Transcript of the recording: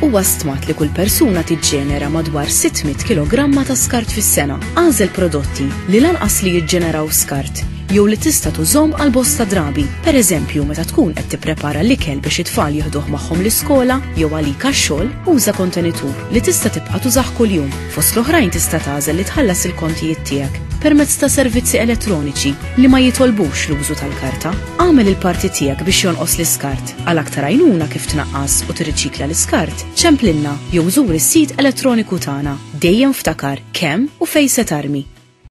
Huwa stmat li kull persuna tiġġenera madwar 600 kilogramma ta' skart fis-sena. Għażel prodotti li lanqas li jiġġeneraw skart jew li tista' tużhom għal bosta drabi. Per eżempju, meta tkun qed tipprepara l-ikel biex it-tfal jieħduh magħhom l-iskola jew għalik għax-xogħol, uża kontenitur li tista' tibqa' tużah kuljum. Fost l-oħrajn tista' tagħżel li tħallas il-kontijiet tiegħek permezz ta' servizzi elettroniċi li ma jitolbux l-użu tal-karta. Agħmel il-parti tiegħek biex jonqos l-iskart. Għal aktar għajnuna kif tnaqqas u tirriċikla l-iskart, ċemplilna jew żur is-sit elettroniku tagħna. Dejjem ftakar kemm u fejn se tarmi.